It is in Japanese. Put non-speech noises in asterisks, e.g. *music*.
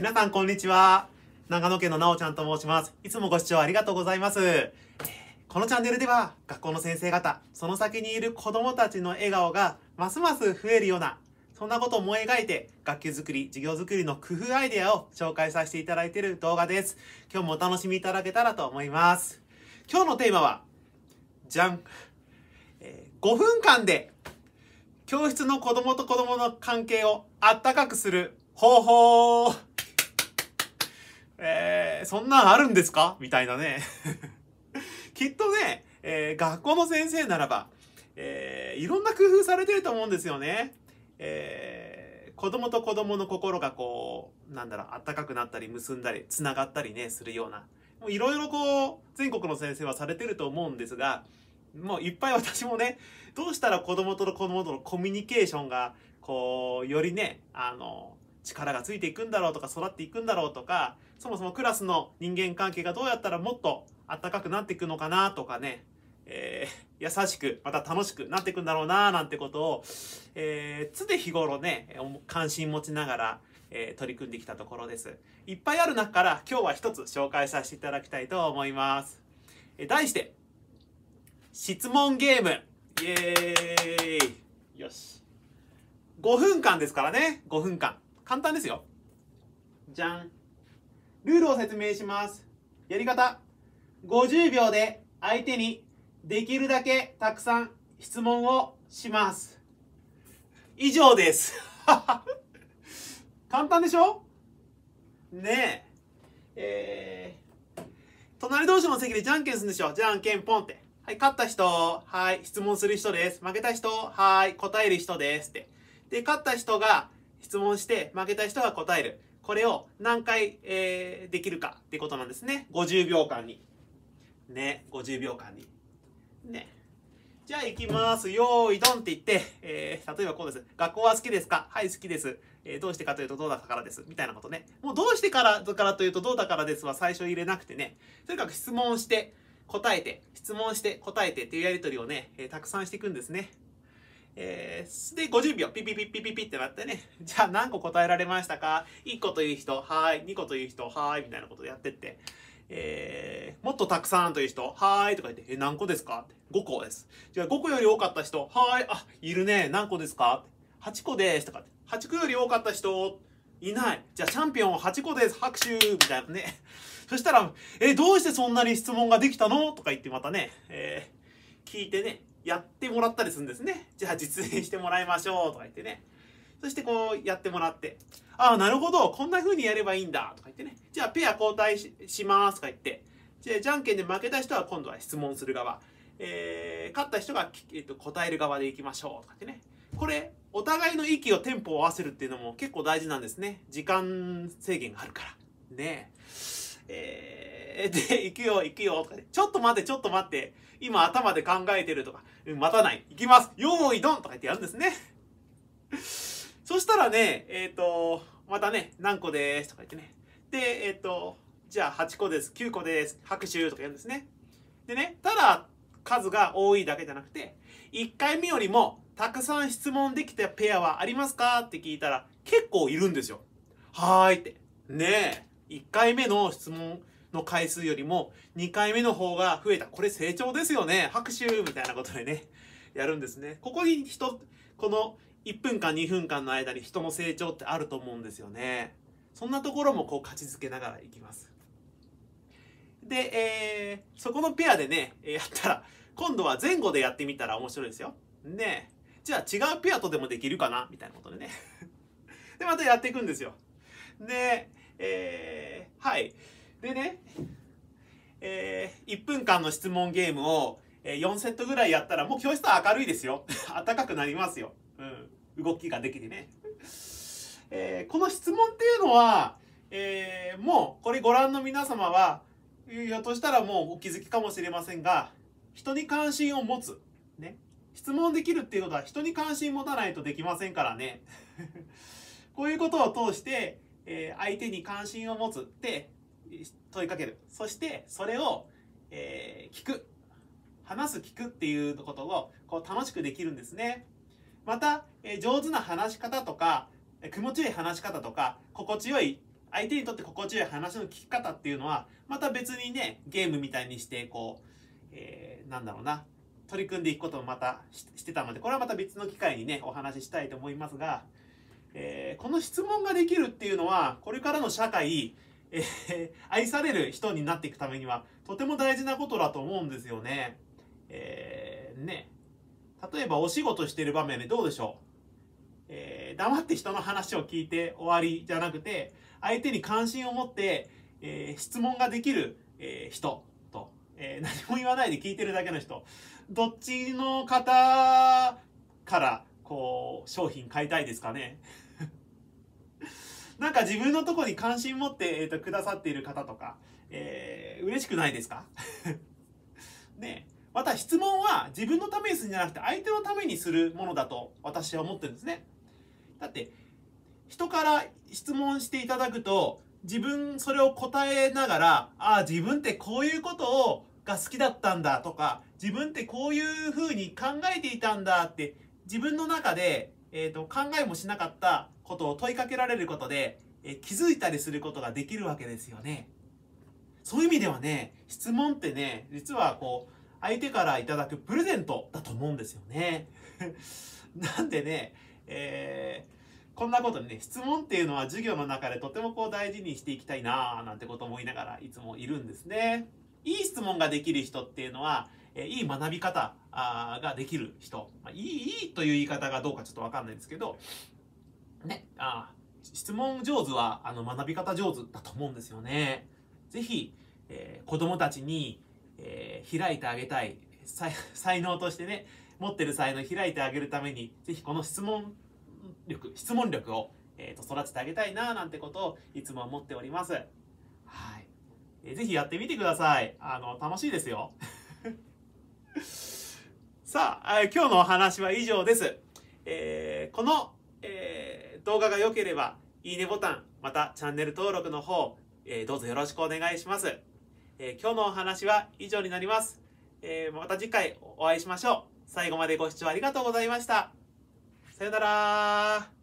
皆さんこんにちは。長野県のなおちゃんと申します。いつもご視聴ありがとうございます。このチャンネルでは学校の先生方、その先にいる子供たちの笑顔がますます増えるような、そんなことを思い描いて学級づくり、授業づくりの工夫アイデアを紹介させていただいている動画です。今日もお楽しみいただけたらと思います。今日のテーマは、じゃん。え5分間で教室の子供と子供の関係をあったかくする方法えー、そんなんあるんですか？みたいなね。*laughs* きっとね、えー学校の先生ならば、えーいろんな工夫されてると思うんですよね。えー子供と子供の心がこう、なんだろう、あったかくなったり結んだり、繋がったりね、するような。もういろいろこう、全国の先生はされてると思うんですが、もういっぱい私もね、どうしたら子供と子供とのコミュニケーションが、こう、よりね、あの、力がついていくんだろうとか育っていくんだろうとか、そもそもクラスの人間関係がどうやったらもっと暖かくなっていくのかなとかね、えー優しく、また楽しくなっていくんだろうななんてことを、えー常日頃ね、関心持ちながら、えー取り組んできたところです。いっぱいある中から今日は一つ紹介させていただきたいと思います。えー題して、質問ゲームイエーイよし。5分間ですからね。5分間。簡単ですよ。じゃん。ルールを説明します。やり方。50秒で相手にできるだけたくさん質問をします。以上です。*laughs* 簡単でしょ？ねえ。えー、隣同士の席でじゃんけんするんでしょ？じゃんけんポンって。はい、勝った人、はい、質問する人です。負けた人、はい、答える人ですって。で、勝った人が質問して、負けた人が答える。これを何回、えーできるかってことなんですね。50秒間に。ね、50秒間に。ね。じゃあ行きます。よーい、ドンって言って、えー例えばこうです。学校は好きですか？はい、好きです。えーどうしてかというとどうだからです。みたいなことね。もうどうしてからだからというとどうだからですは最初入れなくてね。とにかく質問して、答えて、質問して、答えてっていうやりとりをね、えーたくさんしていくんですね。えー、で、50秒、ピピピピピピってなってね、*laughs* じゃあ何個答えられましたか ?1 個という人、はい。2個という人、はい。みたいなことやってって、えー、もっとたくさんという人、はい。とか言って、え、何個ですか？って ?5 個です。じゃあ5個より多かった人、はい。あ、いるね。何個ですか ?8 個です。とかって、8個より多かった人、いない。じゃあチャンピオン8個です。拍手みたいなね。*laughs* そしたら、え、どうしてそんなに質問ができたの？とか言ってまたね、えー、聞いてね、やってもらったりするんですね。じゃあ実演してもらいましょうとか言ってね。そしてこうやってもらって、ああ、なるほど、こんな風にやればいいんだとか言ってね。じゃあペア交代しますとか言って、じゃあじゃんけんで負けた人は今度は質問する側、えー、勝った人が、えっと答える側でいきましょうとかってね。これ、お互いの息をテンポを合わせるっていうのも結構大事なんですね。時間制限があるから。ねえ。えー、で、行くよ、行くよ、とかで、ちょっと待って、ちょっと待って、今頭で考えてるとか、待たない、行きます、よーい、ドン。とか言ってやるんですね。そしたらね、えっ、と、またね、何個です。とか言ってね。で、えっ、と、じゃあ8個です、9個です、拍手とかやるんですね。でね、ただ数が多いだけじゃなくて、1回目よりもたくさん質問できたペアはありますか？って聞いたら結構いるんですよ。はーいって。ねえ、1回目の質問の回数よりも2回目の方が増えた。これ成長ですよね。拍手みたいなことでね、やるんですね。ここに人、この1分間2分間の間に人の成長ってあると思うんですよね。そんなところもこう勝ち付けながらいきます。で、えー、そこのペアでね、やったら、今度は前後でやってみたら面白いですよ。ねじゃあ違うペアとでもできるかな？みたいなことでね。*laughs* で、またやっていくんですよ。で、えー、はい。でね、えー、1分間の質問ゲームを、4セットぐらいやったらもう教室は明るいですよ。*laughs* 暖かくなりますよ。うん。動きができてね。えーこの質問っていうのは、えーもうこれご覧の皆様は、ひょっとしたらもうお気づきかもしれませんが、人に関心を持つ。ね。質問できるっていうことは人に関心持たないとできませんからね。*laughs* こういうことを通して、えー相手に関心を持つって問いかける。そして、それを、えー聞く。話す聞くっていうことをこう楽しくできるんですね。また、えー上手な話し方とか、気持ちよい話し方とか、心地よい相手にとって心地よい話の聞き方っていうのは、また別にね、ゲームみたいにして、こう、えー、なんだろうな、取り組んでいくこともまたしてたので、これはまた別の機会にね、お話ししたいと思いますが、えー、この質問ができるっていうのは、これからの社会、えー、愛される人になっていくためには、とても大事なことだと思うんですよね。えー、ね。例えばお仕事してる場面でどうでしょう？えー、黙って人の話を聞いて終わりじゃなくて、相手に関心を持って、えー、質問ができる、えー、人と、えー、何も言わないで聞いてるだけの人、どっちの方から、こう、商品買いたいですかね？なんか自分のとこに関心持って、えーと、くださっている方とか、えー、嬉しくないですか？*laughs* ねまた質問は自分のためにするんじゃなくて相手のためにするものだと私は思ってるんですね。だって人から質問していただくと自分それを答えながらああ自分ってこういうことをが好きだったんだとか自分ってこういうふうに考えていたんだって自分の中で、えーと、考えもしなかったことを問いかけられることで、えー、気づいたりすることができるわけですよね。そういう意味ではね質問ってね実はこう相手からいただくプレゼントだと思うんですよね。*laughs* なんでね、えー、こんなことにね、質問っていうのは授業の中でとてもこう大事にしていきたいなぁなんてことを思いながらいつもいるんですね。いい質問ができる人っていうのは、えいい学び方ができる人、まあ、いい、いいという言い方がどうかちょっとわかんないですけど、ね、あ質問上手はあの学び方上手だと思うんですよね。ぜひ、えー、子供たちにえー、開いてあげたい才能としてね持ってる才能を開いてあげるためにぜひこの質問力質問力を、えーと、育ててあげたいななんてことをいつも思っております、えー、ぜひやってみてくださいあの楽しいですよ *laughs* さあ、今日のお話は以上です、えー、この、えー、動画が良ければいいねボタンまたチャンネル登録の方、えー、どうぞよろしくお願いしますえ、今日のお話は以上になります。え、また次回お会いしましょう。最後までご視聴ありがとうございました。さよなら